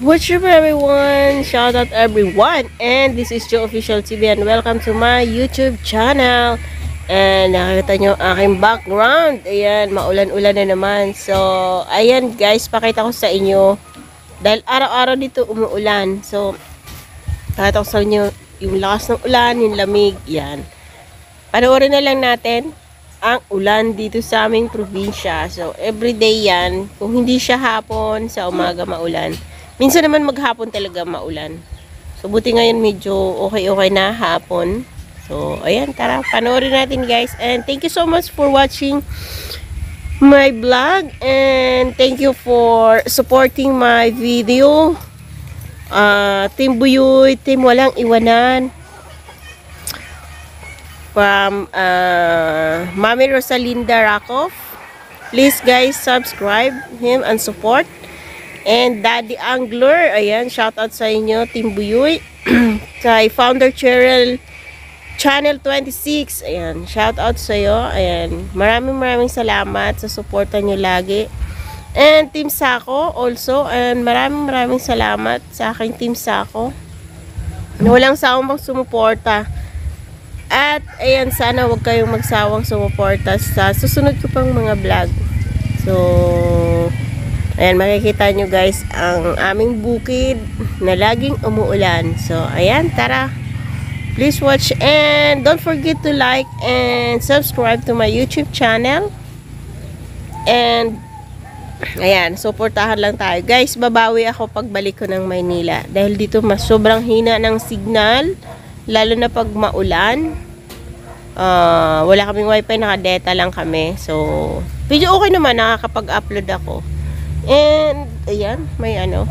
What's up everyone? Shout out everyone! And this is Joe Official TV and welcome to my YouTube channel. And nakikita nyo aking background. Ayan, maulan-ulan na naman. So, ayan guys, pakita ko sa inyo. Dahil araw-araw dito umuulan. So, pakita ko sa inyo yung lakas ng ulan, yung lamig. Yan. Panoorin na lang natin ang ulan dito sa aming probinsya. So, everyday yan. Kung hindi siya hapon, sa umaga maulan. Minsan naman maghapon talaga maulan. So, buti ngayon medyo okay-okay na hapon. So, ayan, tara, panoorin natin guys. And thank you so much for watching my vlog. And thank you for supporting my video. Uh, Team Buyoy, Team Walang Iwanan. From uh, Mami Rosalinda Rakoff. Please guys, subscribe him and support. And Daddy Angler, ayan, shout out sa inyo, Team Buyoy. Kay Founder Cheryl Channel 26, ayan, shout out sa iyo. Ayan, maraming maraming salamat sa suporta nyo lagi. And Team Sako also, and maraming maraming salamat sa aking Team Sako. Walang sawang sumuporta. At ayan, sana wag kayong magsawang sumuporta sa susunod ko pang mga vlog. So, Ayan, makikita nyo guys ang aming bukid na laging umuulan. So, ayan, tara. Please watch and don't forget to like and subscribe to my YouTube channel. And, ayan, supportahan lang tayo. Guys, babawi ako pagbalik ko ng Maynila. Dahil dito mas sobrang hina ng signal. Lalo na pag maulan. Uh, wala kaming wifi, nakadeta lang kami. So, video okay naman, nakakapag-upload ako. And, ayan, may ano.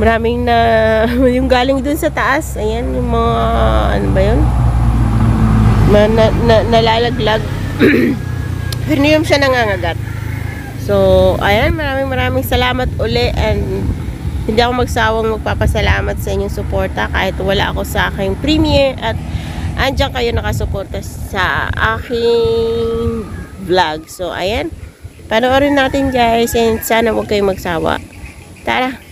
Maraming na, yung galing dun sa taas, ayan, yung mga, ano ba yun? Na, na, na, nalalaglag. Pero hindi siya nangangagat. So, ayan, maraming maraming salamat uli and hindi ako magsawang magpapasalamat sa inyong suporta kahit wala ako sa aking premiere at andyan kayo nakasuporta sa aking vlog. So, ayan. Panoorin natin guys and sana huwag kayong magsawa. Tara!